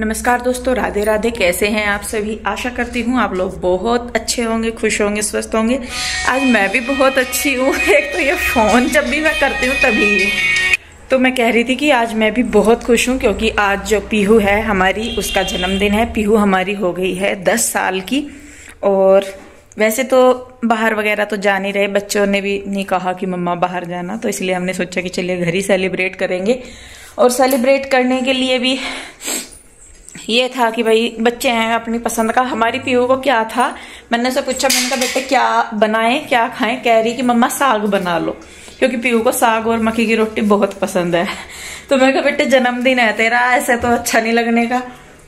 नमस्कार दोस्तों, राधे राधे, कैसे हैं आप सभी? आशा करती हूँ आप लोग बहुत अच्छे होंगे, खुश होंगे, स्वस्थ होंगे। आज मैं भी बहुत अच्छी हूँ। एक तो ये फ़ोन जब भी मैं करती हूँ तभी। तो मैं कह रही थी कि आज मैं भी बहुत खुश हूँ क्योंकि आज जो पीहू है हमारी, उसका जन्मदिन है। पीहू हमारी हो गई है दस साल की। और वैसे तो बाहर वगैरह तो जा नहीं रहे। बच्चों ने भी नहीं कहा कि मम्मा बाहर जाना तो इसलिए हमने सोचा कि चलिए घर ही सेलिब्रेट करेंगे। और सेलिब्रेट करने के लिए भी ये था कि भाई, बच्चे हैं, अपनी पसंद का, हमारी पीहू को क्या था? मैंने से पूछा, मैंने कहा, बेटे, क्या बनाएँ, क्या खाएँ? कह रही कि, मम्मा, साग बना लो, क्योंकि पीहू को साग और मक्की की रोटी बहुत पसंद है। तो मैं कहा, बेटे, जन्मदिन है तेरा, ऐसे तो अच्छा नहीं लगने का।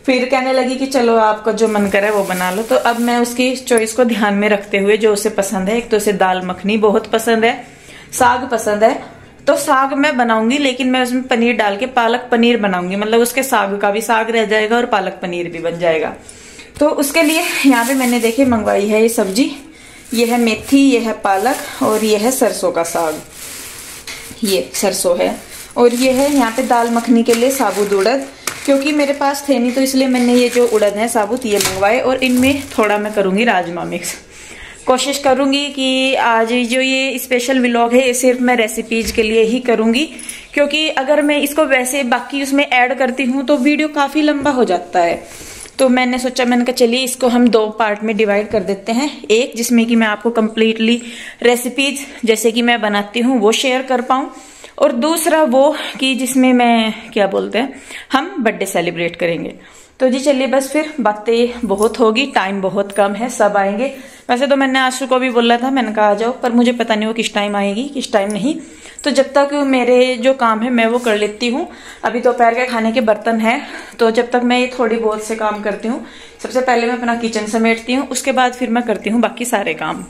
फिर कहने लगी कि, चलो, आपको जो मन करे, वो बना लो। तो अब मैं उसकी चॉइस को ध्यान में रखते हुए, जो उसे पसंद है, एक तो उसे दाल मखनी बहुत पसंद है, साग पसंद है तो साग मैं बनाऊँगी, लेकिन मैं उसमें पनीर डाल के पालक पनीर बनाऊँगी। मतलब उसके साग का भी साग रह जाएगा और पालक पनीर भी बन जाएगा। तो उसके लिए यहाँ पे मैंने देखे मंगवाई है ये सब्ज़ी। ये है मेथी, ये है पालक और ये है सरसों का साग। ये सरसों है। और ये है यहाँ पे दाल मखनी के लिए साबुत उड़द। क्योंकि मेरे पास थे नहीं तो इसलिए मैंने ये जो उड़द है साबुत ये मंगवाए और इनमें थोड़ा मैं करूँगी राजमा मिक्स। कोशिश करूँगी कि आज जो ये स्पेशल व्लॉग है, ये सिर्फ़ मैं रेसिपीज़ के लिए ही करूँगी। क्योंकि अगर मैं इसको वैसे बाकी उसमें ऐड करती हूँ तो वीडियो काफ़ी लंबा हो जाता है। तो मैंने सोचा, मैंने कहा, चलिए इसको हम दो पार्ट में डिवाइड कर देते हैं। एक, जिसमें कि मैं आपको कम्प्लीटली रेसिपीज़ जैसे कि मैं बनाती हूँ, वो शेयर कर पाऊँ। और दूसरा वो कि जिसमें मैं, क्या बोलते हैं, हम बर्थडे सेलिब्रेट करेंगे। तो जी चलिए, बस फिर बातें बहुत होगी टाइम बहुत कम है, सब आएँगे। वैसे तो मैंने आशु को भी बोला था, मैंने कहा आ जाओ, पर मुझे पता नहीं वो किस टाइम आएगी, किस टाइम नहीं। तो जब तक मेरे जो काम है, मैं वो कर लेती हूँ। अभी दोपहर तो के खाने के बर्तन है तो जब तक मैं ये थोड़ी बहुत से काम करती हूँ, सबसे पहले मैं अपना किचन समेटती हूँ, उसके बाद फिर मैं करती हूँ बाकी सारे काम।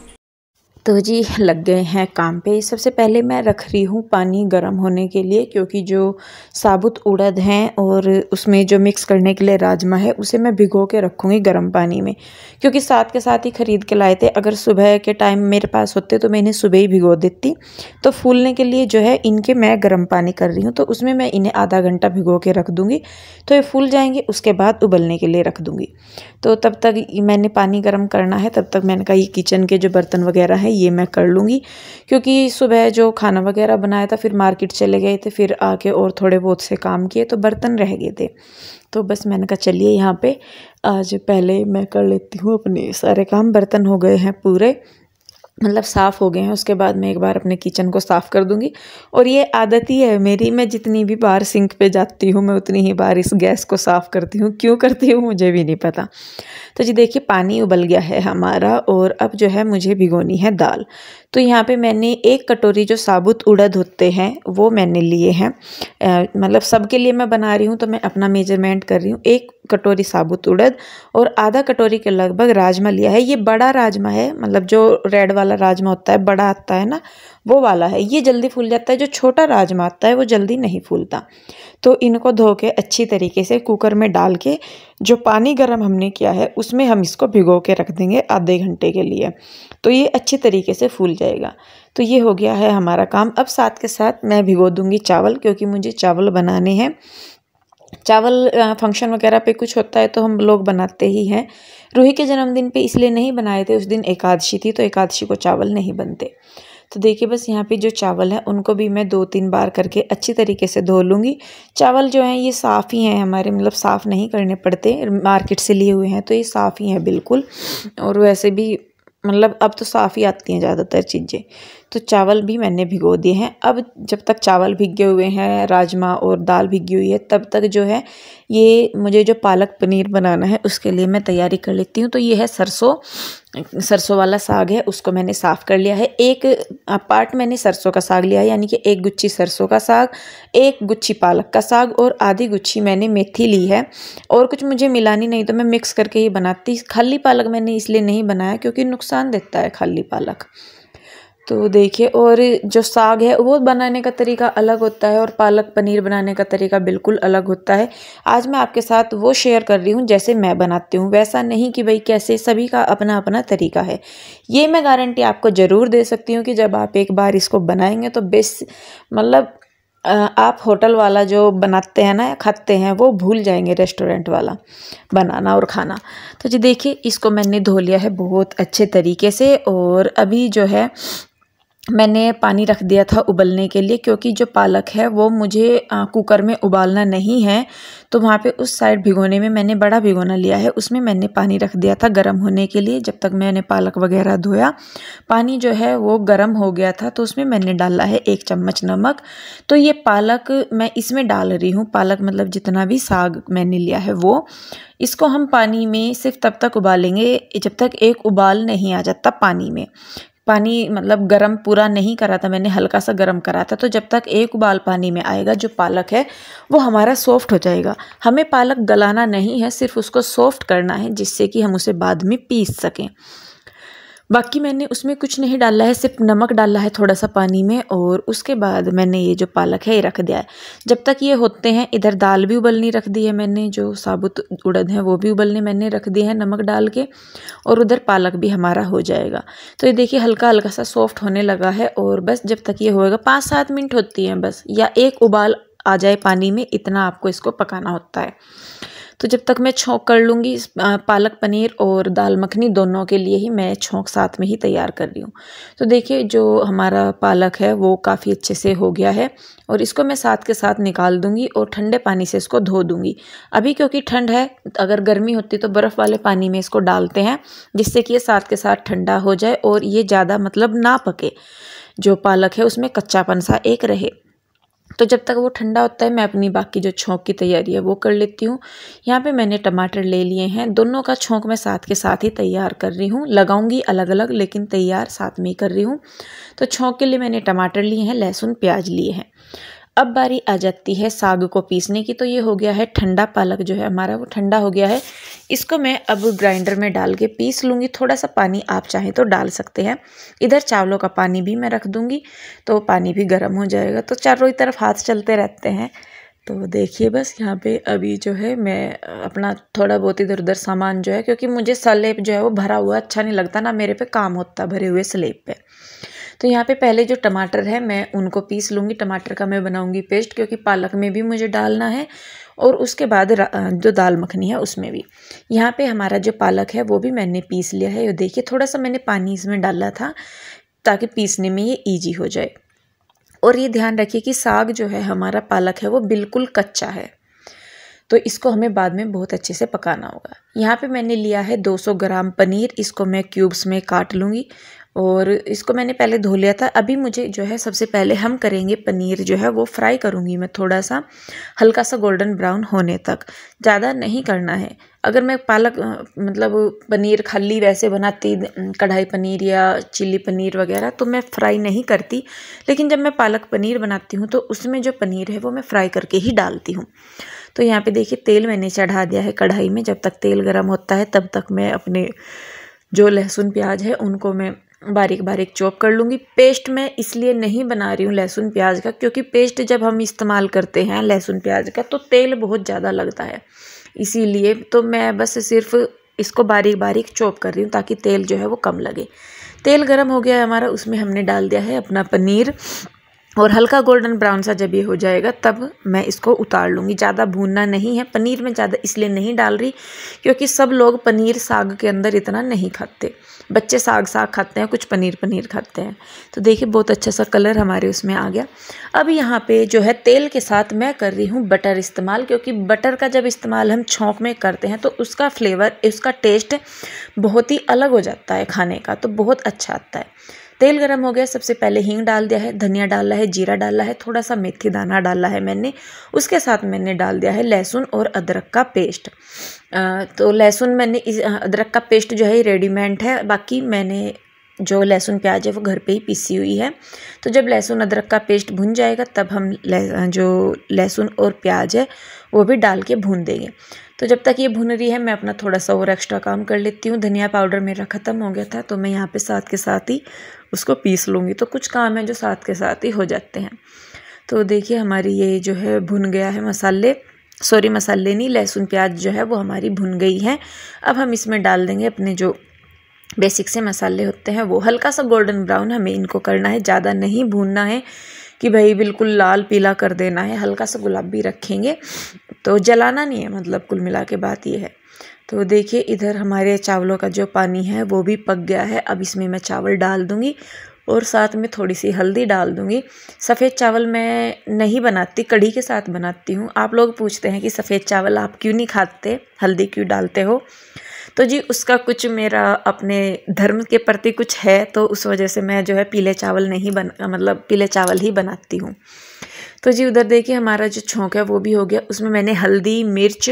तो जी, लग गए हैं काम पे। सबसे पहले मैं रख रही हूँ पानी गर्म होने के लिए, क्योंकि जो साबुत उड़द हैं और उसमें जो मिक्स करने के लिए राजमा है, उसे मैं भिगो के रखूँगी गर्म पानी में। क्योंकि साथ के साथ ही ख़रीद के लाए थे। अगर सुबह के टाइम मेरे पास होते तो मैं इन्हें सुबह ही भिगो देती। तो फूलने के लिए जो है, इनके मैं गर्म पानी कर रही हूँ तो उसमें मैं इन्हें आधा घंटा भिगो के रख दूँगी। तो ये फूल जाएँगे, उसके बाद उबलने के लिए रख दूँगी। तो तब तक मैंने पानी गर्म करना है, तब तक मैंने कहा, ये किचन के जो बर्तन वगैरह हैं, ये मैं कर लूँगी। क्योंकि सुबह जो खाना वगैरह बनाया था, फिर मार्केट चले गए थे, फिर आके और थोड़े बहुत से काम किए तो बर्तन रह गए थे। तो बस मैंने कहा, चलिए यहाँ पर आज पहले मैं कर लेती हूँ अपने सारे काम, बर्तन हो गए हैं पूरे। मतलब साफ़ हो गए हैं, उसके बाद मैं एक बार अपने किचन को साफ़ कर दूँगी। और ये आदत ही है मेरी, मैं जितनी भी बार सिंक पे जाती हूँ, मैं उतनी ही बार इस गैस को साफ़ करती हूँ। क्यों करती हूँ, मुझे भी नहीं पता। तो जी देखिए, पानी उबल गया है हमारा और अब जो है मुझे भिगोनी है दाल। तो यहाँ पे मैंने एक कटोरी जो साबुत उड़द होते हैं, वो मैंने लिए हैं। मतलब सबके लिए मैं बना रही हूँ तो मैं अपना मेज़रमेंट कर रही हूँ। एक कटोरी साबुत उड़द और आधा कटोरी के लगभग राजमा लिया है। ये बड़ा राजमा है मतलब जो रेड वाला राजमा होता है, बड़ा आता है ना, वो वाला है। ये जल्दी फूल जाता है, जो छोटा राजमा आता है, वो जल्दी नहीं फूलता। तो इनको धो के अच्छी तरीके से कुकर में डाल के, जो पानी गर्म हमने किया है, उसमें हम इसको भिगो के रख देंगे आधे घंटे के लिए। तो ये अच्छी तरीके से फूल जाएगा। तो ये हो गया है हमारा काम। अब साथ के साथ मैं भिगो दूँगी चावल, क्योंकि मुझे चावल बनाने हैं। चावल फ़ंक्शन वगैरह पे कुछ होता है तो हम लोग बनाते ही हैं। रूही के जन्मदिन पे इसलिए नहीं बनाए थे, उस दिन एकादशी थी तो एकादशी को चावल नहीं बनते। तो देखिए बस यहाँ पे जो चावल है, उनको भी मैं दो तीन बार करके अच्छी तरीके से धो लूँगी। चावल जो हैं, ये साफ़ ही हैं हमारे मतलब साफ़ नहीं करने पड़ते, मार्केट से लिए हुए हैं तो ये साफ़ ही हैं बिल्कुल। और वैसे भी मतलब अब तो साफ़ ही आती हैं ज़्यादातर चीज़ें। तो चावल भी मैंने भिगो दिए हैं। अब जब तक चावल भिगे हुए हैं, राजमा और दाल भिगी हुई है, तब तक जो है ये मुझे जो पालक पनीर बनाना है, उसके लिए मैं तैयारी कर लेती हूँ। तो ये है सरसों सरसों वाला साग है, उसको मैंने साफ़ कर लिया है। एक पार्ट मैंने सरसों का साग लिया है, यानी कि एक गुच्छी सरसों का साग, एक गुच्छी पालक का साग और आधी गुच्छी मैंने मेथी ली है। और कुछ मुझे मिलानी नहीं तो मैं मिक्स करके ही बनाती, खाली पालक मैंने इसलिए नहीं बनाया क्योंकि नुकसान देता है खाली पालक। तो देखिए, और जो साग है, वो बनाने का तरीका अलग होता है और पालक पनीर बनाने का तरीका बिल्कुल अलग होता है। आज मैं आपके साथ वो शेयर कर रही हूँ, जैसे मैं बनाती हूँ। वैसा नहीं कि भाई कैसे, सभी का अपना अपना तरीका है। ये मैं गारंटी आपको ज़रूर दे सकती हूँ कि जब आप एक बार इसको बनाएँगे तो बेस मतलब आप होटल वाला जो बनाते हैं ना, खाते हैं, वो भूल जाएँगे रेस्टोरेंट वाला बनाना और खाना। तो जी देखिए, इसको मैंने धो लिया है बहुत अच्छे तरीके से और अभी जो है मैंने पानी रख दिया था उबलने के लिए, क्योंकि जो पालक है वो मुझे कुकर में उबालना नहीं है। तो वहाँ पे उस साइड भिगोने में मैंने बड़ा भिगोना लिया है, उसमें मैंने पानी रख दिया था गर्म होने के लिए, जब तक मैंने पालक वगैरह धोया। पानी जो है वो गर्म हो गया था तो उसमें मैंने डाला है एक चम्मच नमक। तो ये पालक मैं इसमें डाल रही हूँ, पालक मतलब जितना भी साग मैंने लिया है वो। इसको हम पानी में सिर्फ़ तब तक उबालेंगे, जब तक एक उबाल नहीं आ जाता पानी में। पानी मतलब गरम पूरा नहीं करा था, मैंने हल्का सा गरम करा था तो जब तक एक उबाल पानी में आएगा, जो पालक है, वो हमारा सॉफ्ट हो जाएगा। हमें पालक गलाना नहीं है, सिर्फ़ उसको सॉफ्ट करना है, जिससे कि हम उसे बाद में पीस सकें। बाकी मैंने उसमें कुछ नहीं डाला है, सिर्फ़ नमक डाला है थोड़ा सा पानी में और उसके बाद मैंने ये जो पालक है, ये रख दिया है। जब तक ये होते हैं, इधर दाल भी उबलनी रख दी है मैंने, जो साबुत उड़द है, वो भी उबलने मैंने रख दिए हैं नमक डाल के और उधर पालक भी हमारा हो जाएगा। तो ये देखिए हल्का हल्का सा सॉफ्ट होने लगा है और बस जब तक ये होएगा पाँच सात मिनट होती हैं बस, या एक उबाल आ जाए पानी में, इतना आपको इसको पकाना होता है। तो जब तक मैं छोंक कर लूँगी पालक पनीर और दाल मखनी दोनों के लिए ही मैं छोंक साथ में ही तैयार कर रही हूँ। तो देखिए, जो हमारा पालक है, वो काफ़ी अच्छे से हो गया है और इसको मैं साथ के साथ निकाल दूँगी और ठंडे पानी से इसको धो दूँगी। अभी क्योंकि ठंड है, अगर गर्मी होती तो बर्फ़ वाले पानी में इसको डालते हैं, जिससे कि ये साथ के साथ ठंडा हो जाए और ये ज़्यादा मतलब ना पके। जो पालक है, उसमें कच्चापन सा एक रहे। तो जब तक वो ठंडा होता है, मैं अपनी बाकी जो छोंक की तैयारी है वो कर लेती हूँ। यहाँ पे मैंने टमाटर ले लिए हैं। दोनों का छोंक मैं साथ के साथ ही तैयार कर रही हूँ। लगाऊँगी अलग अलग लेकिन तैयार साथ में ही कर रही हूँ। तो छोंक के लिए मैंने टमाटर लिए हैं, लहसुन, प्याज लिए हैं। अब बारी आ जाती है साग को पीसने की। तो ये हो गया है ठंडा पालक जो है हमारा, वो ठंडा हो गया है। इसको मैं अब ग्राइंडर में डाल के पीस लूँगी। थोड़ा सा पानी आप चाहें तो डाल सकते हैं। इधर चावलों का पानी भी मैं रख दूँगी। तो पानी भी गर्म हो जाएगा। तो चारों ही तरफ़ हाथ चलते रहते हैं। तो देखिए बस यहाँ पे अभी जो है मैं अपना थोड़ा बहुत इधर उधर सामान जो है, क्योंकि मुझे सलेब जो है वो भरा हुआ अच्छा नहीं लगता। ना मेरे पे काम होता भरे हुए स्लेब पे। तो यहाँ पे पहले जो टमाटर है, मैं उनको पीस लूँगी। टमाटर का मैं बनाऊँगी पेस्ट क्योंकि पालक में भी मुझे डालना है और उसके बाद जो दाल मखनी है उसमें भी। यहाँ पे हमारा जो पालक है, वो भी मैंने पीस लिया है। ये देखिए थोड़ा सा मैंने पानी इसमें डाला था ताकि पीसने में ये ईजी हो जाए। और ये ध्यान रखिए कि साग जो है, हमारा पालक है, वो बिल्कुल कच्चा है। तो इसको हमें बाद में बहुत अच्छे से पकाना होगा। यहाँ पे मैंने लिया है 200 ग्राम पनीर, इसको मैं क्यूब्स में काट लूँगी। और इसको मैंने पहले धो लिया था। अभी मुझे जो है सबसे पहले हम करेंगे पनीर जो है वो फ्राई करूँगी मैं थोड़ा सा हल्का सा गोल्डन ब्राउन होने तक। ज़्यादा नहीं करना है। अगर मैं पालक मतलब पनीर खाली वैसे बनाती, कढ़ाई पनीर या चिल्ली पनीर वगैरह तो मैं फ्राई नहीं करती। लेकिन जब मैं पालक पनीर बनाती हूँ तो उसमें जो पनीर है वो मैं फ्राई करके ही डालती हूँ। तो यहाँ पे देखिए, तेल मैंने चढ़ा दिया है कढ़ाई में। जब तक तेल गर्म होता है, तब तक मैं अपने जो लहसुन प्याज है, उनको मैं बारीक बारीक चॉप कर लूँगी। पेस्ट मैं इसलिए नहीं बना रही हूँ लहसुन प्याज का, क्योंकि पेस्ट जब हम इस्तेमाल करते हैं लहसुन प्याज का तो तेल बहुत ज़्यादा लगता है। इसीलिए तो मैं बस सिर्फ़ इसको बारीक बारीक चॉप कर रही हूँ, ताकि तेल जो है वो कम लगे। तेल गर्म हो गया है हमारा, उसमें हमने डाल दिया है अपना पनीर। और हल्का गोल्डन ब्राउन सा जब ये हो जाएगा, तब मैं इसको उतार लूँगी। ज़्यादा भूनना नहीं है, पनीर में ज़्यादा इसलिए नहीं डाल रही, क्योंकि सब लोग पनीर साग के अंदर इतना नहीं खाते। बच्चे साग साग खाते हैं, कुछ पनीर पनीर खाते हैं। तो देखिए, बहुत अच्छा सा कलर हमारे उसमें आ गया। अब यहाँ पे जो है तेल के साथ मैं कर रही हूँ बटर इस्तेमाल, क्योंकि बटर का जब इस्तेमाल हम छोंक में करते हैं तो उसका फ्लेवर, उसका टेस्ट बहुत ही अलग हो जाता है खाने का तो बहुत अच्छा आता है। तेल गरम हो गया, सबसे पहले हींग डाल दिया है, धनिया डाला है, जीरा डाला है थोड़ा सा मेथी दाना डाला है मैंने, उसके साथ मैंने डाल दिया है लहसुन और अदरक का पेस्ट। तो लहसुन मैंने इस अदरक का पेस्ट जो है रेडीमेड है, बाकी मैंने जो लहसुन प्याज है वो घर पे ही पीसी हुई है। तो जब लहसुन अदरक का पेस्ट भुन जाएगा, तब हम जो लहसुन और प्याज है, वो भी डाल के भून देंगे। तो जब तक ये भुन रही है, मैं अपना थोड़ा सा और एक्स्ट्रा काम कर लेती हूँ। धनिया पाउडर मेरा ख़त्म हो गया था तो मैं यहाँ पे साथ के साथ ही उसको पीस लूँगी। तो कुछ काम है जो साथ के साथ ही हो जाते हैं। तो देखिए, हमारी ये जो है भुन गया है मसाले। सॉरी, मसाले नहीं, लहसुन प्याज जो है वो हमारी भुन गई है। अब हम इसमें डाल देंगे अपने जो बेसिक से मसाले होते हैं, वो हल्का सा गोल्डन ब्राउन हमें इनको करना है। ज़्यादा नहीं भूनना है कि भाई बिल्कुल लाल पीला कर देना है। हल्का सा गुलाबी रखेंगे। तो जलाना नहीं है मतलब कुल मिला के बात ये है। तो देखिए, इधर हमारे चावलों का जो पानी है, वो भी पक गया है। अब इसमें मैं चावल डाल दूँगी और साथ में थोड़ी सी हल्दी डाल दूँगी। सफ़ेद चावल मैं नहीं बनाती, कढ़ी के साथ बनाती हूँ। आप लोग पूछते हैं कि सफ़ेद चावल आप क्यों नहीं खाते? हल्दी क्यों डालते हो? तो जी, उसका कुछ मेरा अपने धर्म के प्रति कुछ है तो उस वजह से मैं जो है पीले चावल नहीं बन मतलब पीले चावल ही बनाती हूँ। तो जी, उधर देखिए हमारा जो छोंक है, वो भी हो गया। उसमें मैंने हल्दी, मिर्च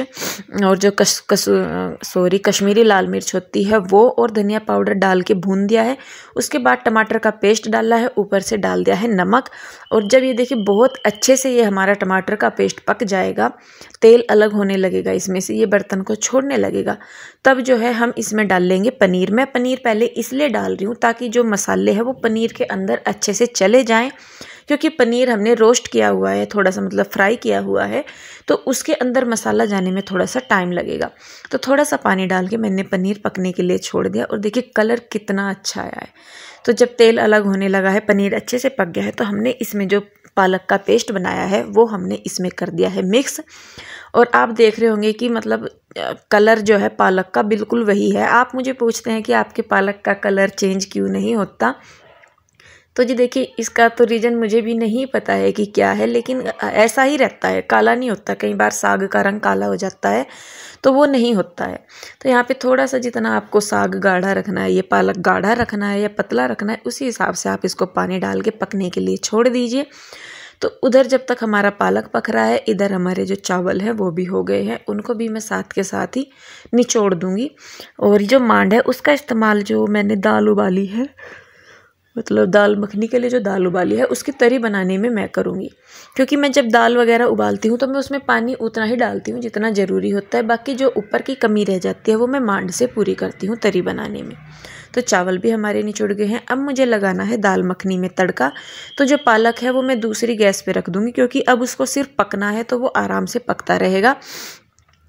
और जो कस कस सॉरी, कश्मीरी लाल मिर्च होती है, वो और धनिया पाउडर डाल के भून दिया है। उसके बाद टमाटर का पेस्ट डाला है, ऊपर से डाल दिया है नमक। और जब ये देखिए, बहुत अच्छे से ये हमारा टमाटर का पेस्ट पक जाएगा, तेल अलग होने लगेगा, इसमें से ये बर्तन को छोड़ने लगेगा। तब जो है, हम इसमें डाल लेंगे पनीर। मैं पनीर पहले इसलिए डाल रही हूँ ताकि जो मसाले हैं, वो पनीर के अंदर अच्छे से चले जाएँ। क्योंकि पनीर हमने रोस्ट किया हुआ है, थोड़ा सा मतलब फ्राई किया हुआ है तो उसके अंदर मसाला जाने में थोड़ा सा टाइम लगेगा। तो थोड़ा सा पानी डाल के मैंने पनीर पकने के लिए छोड़ दिया और देखिए कलर कितना अच्छा आया है। तो जब तेल अलग होने लगा है, पनीर अच्छे से पक गया है तो हमने इसमें जो पालक का पेस्ट बनाया है, वो हमने इसमें कर दिया है मिक्स। और आप देख रहे होंगे कि मतलब कलर जो है पालक का बिल्कुल वही है। आप मुझे पूछते हैं कि आपके पालक का कलर चेंज क्यों नहीं होता? तो जी देखिए, इसका तो रीज़न मुझे भी नहीं पता है कि क्या है, लेकिन ऐसा ही रहता है। काला नहीं होता, कई बार साग का रंग काला हो जाता है तो वो नहीं होता है। तो यहाँ पे थोड़ा सा जितना आपको साग गाढ़ा रखना है, ये पालक गाढ़ा रखना है, या पतला रखना है, उसी हिसाब से आप इसको पानी डाल के पकने के लिए छोड़ दीजिए। तो उधर जब तक हमारा पालक पक रहा है, इधर हमारे जो चावल है, वो भी हो गए हैं, उनको भी मैं साथ के साथ ही निचोड़ दूँगी। और जो मांड है, उसका इस्तेमाल जो मैंने दाल उबाली है मतलब दाल मखनी के लिए जो दाल उबाली है, उसकी तरी बनाने में मैं करूँगी। क्योंकि मैं जब दाल वगैरह उबालती हूँ तो मैं उसमें पानी उतना ही डालती हूँ जितना ज़रूरी होता है। बाकी जो ऊपर की कमी रह जाती है, वो मैं मांड से पूरी करती हूँ तरी बनाने में। तो चावल भी हमारे निचुड़ गए हैं। अब मुझे लगाना है दाल मखनी में तड़का। तो जो पालक है, वो मैं दूसरी गैस पे रख दूँगी, क्योंकि अब उसको सिर्फ़ पकना है तो वो आराम से पकता रहेगा।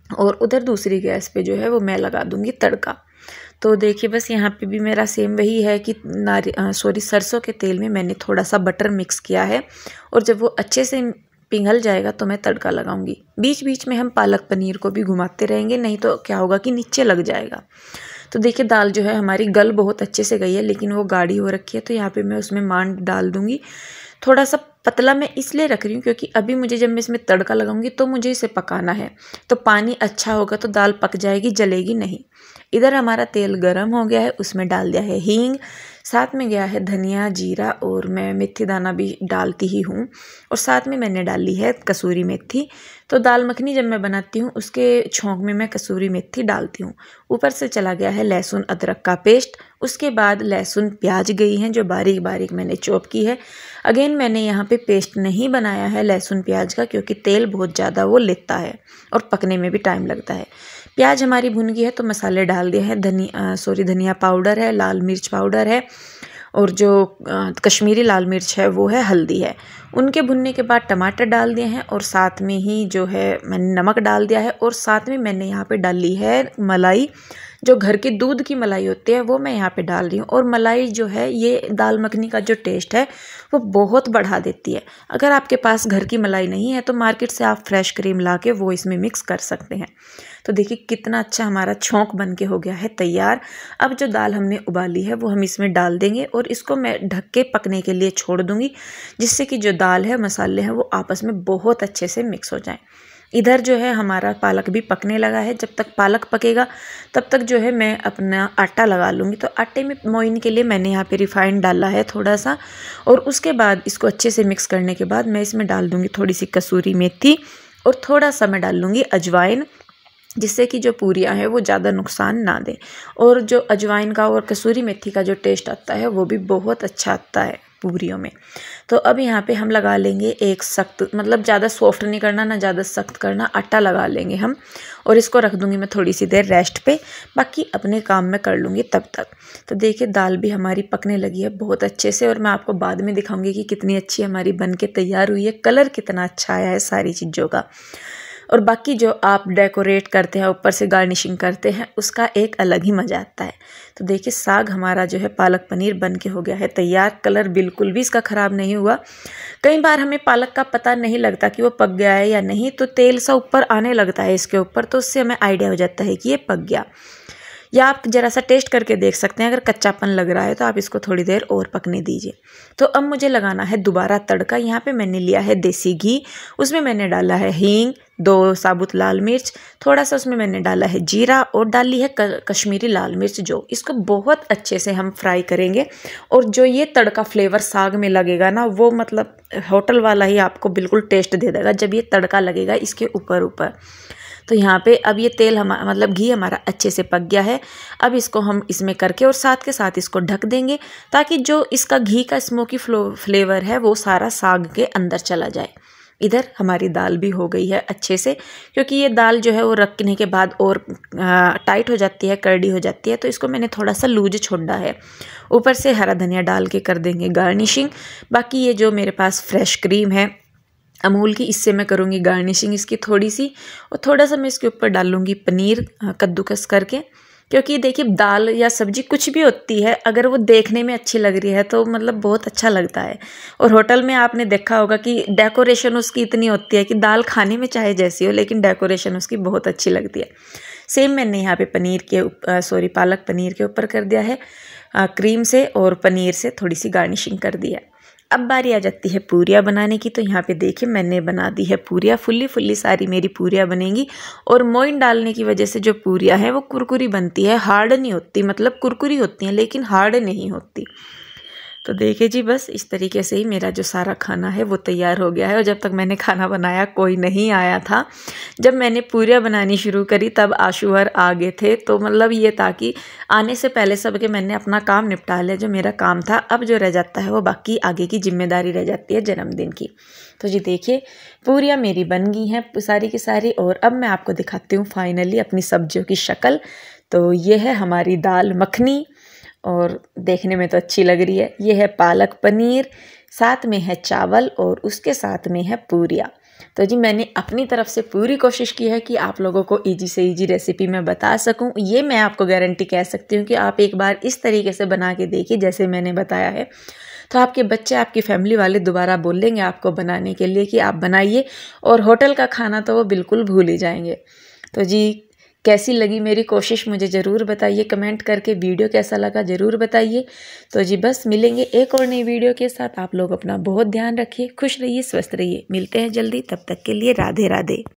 और उधर दूसरी गैस पे जो है, वो मैं लगा दूँगी तड़का। तो देखिए, बस यहाँ पे भी मेरा सेम वही है कि नारी सॉरी सरसों के तेल में मैंने थोड़ा सा बटर मिक्स किया है और जब वो अच्छे से पिघल जाएगा तो मैं तड़का लगाऊँगी। बीच बीच में हम पालक पनीर को भी घुमाते रहेंगे, नहीं तो क्या होगा कि नीचे लग जाएगा। तो देखिए, दाल जो है हमारी गल बहुत अच्छे से गई है, लेकिन वो गाढ़ी हो रखी है तो यहाँ पे मैं उसमें मांड डाल दूँगी। थोड़ा सा पतला मैं इसलिए रख रही हूँ क्योंकि अभी मुझे जब मैं इसमें तड़का लगाऊँगी तो मुझे इसे पकाना है। तो पानी अच्छा होगा तो दाल पक जाएगी, जलेगी नहीं। इधर हमारा तेल गर्म हो गया है, उसमें डाल दिया है हींग साथ में गया है धनिया, जीरा और मैं मेथी दाना भी डालती ही हूँ। और साथ में मैंने डाली है कसूरी मेथी। तो दाल मखनी जब मैं बनाती हूँ, उसके छोंक में मैं कसूरी मेथी डालती हूँ। ऊपर से चला गया है लहसुन अदरक का पेस्ट। उसके बाद लहसुन प्याज गई हैं, जो बारीक बारीक मैंने चॉप की है। अगेन मैंने यहाँ पे पेस्ट नहीं बनाया है लहसुन प्याज का, क्योंकि तेल बहुत ज़्यादा वो लेता है और पकने में भी टाइम लगता है। प्याज हमारी भुन गई है तो मसाले डाल दिए हैं। धनिया सॉरी धनिया पाउडर है, लाल मिर्च पाउडर है और जो कश्मीरी लाल मिर्च है वो है हल्दी है। उनके भुनने के बाद टमाटर डाल दिए हैं और साथ में ही जो है मैंने नमक डाल दिया है और साथ में मैंने यहाँ पे डाली है मलाई। जो घर की दूध की मलाई होती है, वो मैं यहाँ पे डाल रही हूँ। और मलाई जो है, ये दाल मखनी का जो टेस्ट है, वो बहुत बढ़ा देती है। अगर आपके पास घर की मलाई नहीं है तो मार्केट से आप फ्रेश क्रीम ला के वो इसमें मिक्स कर सकते हैं। तो देखिए कितना अच्छा हमारा छोंक बन के हो गया है, तैयार। अब जो दाल हमने उबाली है, वो हम इसमें डाल देंगे और इसको मैं ढक के पकने के लिए छोड़ दूँगी, जिससे कि जो दाल है, मसाले हैं, वो आपस में बहुत अच्छे से मिक्स हो जाएँ। इधर जो है हमारा पालक भी पकने लगा है। जब तक पालक पकेगा, तब तक जो है मैं अपना आटा लगा लूँगी। तो आटे में मोइन के लिए मैंने यहाँ पे रिफाइंड डाला है थोड़ा सा और उसके बाद इसको अच्छे से मिक्स करने के बाद मैं इसमें डाल दूँगी थोड़ी सी कसूरी मेथी और थोड़ा सा मैं डाल लूँगी अजवाइन, जिससे कि जो पूरियाँ हैं वो ज़्यादा नुकसान ना दें। और जो अजवाइन का और कसूरी मेथी का जो टेस्ट आता है वो भी बहुत अच्छा आता है। पूरियों में। तो अब यहाँ पे हम लगा लेंगे एक सख्त मतलब ज़्यादा सॉफ्ट नहीं करना, ना ज़्यादा सख्त करना, आटा लगा लेंगे हम। और इसको रख दूँगी मैं थोड़ी सी देर रेस्ट पे, बाकी अपने काम में कर लूँगी तब तक। तो देखिए, दाल भी हमारी पकने लगी है बहुत अच्छे से, और मैं आपको बाद में दिखाऊँगी कि कितनी अच्छी हमारी बन के तैयार हुई है, कलर कितना अच्छा आया है सारी चीज़ों का। और बाकी जो आप डेकोरेट करते हैं, ऊपर से गार्निशिंग करते हैं, उसका एक अलग ही मज़ा आता है। तो देखिए, साग हमारा जो है पालक पनीर बन के हो गया है तैयार। कलर बिल्कुल भी इसका ख़राब नहीं हुआ। कई बार हमें पालक का पता नहीं लगता कि वो पक गया है या नहीं तो तेल सा ऊपर आने लगता है इसके ऊपर तो उससे हमें आइडिया हो जाता है कि ये पक गया। या आप ज़रा सा टेस्ट करके देख सकते हैं, अगर कच्चापन लग रहा है तो आप इसको थोड़ी देर और पकने दीजिए। तो अब मुझे लगाना है दोबारा तड़का। यहाँ पे मैंने लिया है देसी घी, उसमें मैंने डाला है हींग, दो साबुत लाल मिर्च, थोड़ा सा उसमें मैंने डाला है जीरा और डाली है कश्मीरी लाल मिर्च जो इसको बहुत अच्छे से हम फ्राई करेंगे। और जो ये तड़का फ्लेवर साग में लगेगा ना, वो मतलब होटल वाला ही आपको बिल्कुल टेस्ट दे देगा जब ये तड़का लगेगा इसके ऊपर ऊपर तो यहाँ पे अब ये तेल हमारा मतलब घी हमारा अच्छे से पक गया है। अब इसको हम इसमें करके और साथ के साथ इसको ढक देंगे ताकि जो इसका घी का स्मोकी फ्लो फ्लेवर है वो सारा साग के अंदर चला जाए। इधर हमारी दाल भी हो गई है अच्छे से, क्योंकि ये दाल जो है वो रखने के बाद और टाइट हो जाती है करडी हो जाती है तो इसको मैंने थोड़ा सा लूज छोड़ा है। ऊपर से हरा धनिया डाल के कर देंगे गार्निशिंग बाकी ये जो मेरे पास फ्रेश क्रीम है अमूल की इससे मैं करूँगी गार्निशिंग इसकी थोड़ी सी और थोड़ा सा मैं इसके ऊपर डालूँगी पनीर कद्दूकस करके। क्योंकि देखिए दाल या सब्ज़ी कुछ भी होती है अगर वो देखने में अच्छी लग रही है तो मतलब बहुत अच्छा लगता है। और होटल में आपने देखा होगा कि डेकोरेशन उसकी इतनी होती है कि दाल खाने में चाहे जैसी हो लेकिन डेकोरेशन उसकी बहुत अच्छी लगती है। सेम मैंने यहाँ पे पनीर के सॉरी पालक पनीर के ऊपर कर दिया है आ, क्रीम से और पनीर से थोड़ी सी गार्निशिंग कर दिया है। अब बारी आ जाती है पूरिया बनाने की तो यहाँ पे देखिए मैंने बना दी है पूरिया। फुल्ली फुल्ली सारी मेरी पूरिया बनेंगी और मोइन डालने की वजह से जो पूरिया हैं वो कुरकुरी बनती है। हार्ड नहीं होती मतलब कुरकुरी होती हैं, लेकिन हार्ड नहीं होती। तो देखिए जी, बस इस तरीके से ही मेरा जो सारा खाना है वो तैयार हो गया है और जब तक मैंने खाना बनाया, कोई नहीं आया था। जब मैंने पूरियाँ बनानी शुरू करी, तब आशुहर आ गए थे। तो मतलब ये था कि आने से पहले सब के मैंने अपना काम निपटा लिया, जो मेरा काम था। अब जो रह जाता है वो बाकी आगे की ज़िम्मेदारी रह जाती है जन्मदिन की। तो जी, देखिए, पूरियाँ मेरी बन गई हैं सारी की सारी और अब मैं आपको दिखाती हूँ फाइनली अपनी सब्जियों की शक्ल। तो ये है हमारी दाल मखनी। और देखने में तो अच्छी लग रही है। ये है पालक पनीर, साथ में है चावल और उसके साथ में है पूरिया। तो जी, मैंने अपनी तरफ़ से पूरी कोशिश की है कि आप लोगों को इजी से इजी रेसिपी मैं बता सकूँ। ये मैं आपको गारंटी कह सकती हूँ कि आप एक बार इस तरीके से बना के देखिए, जैसे मैंने बताया है। तो आपके बच्चे, आपकी फैमिली वाले दोबारा बोलेंगे आपको बनाने के लिए कि आप बनाइए और होटल का खाना तो वो बिल्कुल भूल ही जाएँगे। तो जी कैसी लगी मेरी कोशिश, मुझे ज़रूर बताइए। कमेंट करके वीडियो कैसा लगा, ज़रूर बताइए। तो जी, बस मिलेंगे एक और नई वीडियो के साथ। आप लोग अपना बहुत ध्यान रखिए, खुश रहिए, स्वस्थ रहिए। मिलते हैं जल्दी, तब तक के लिए राधे राधे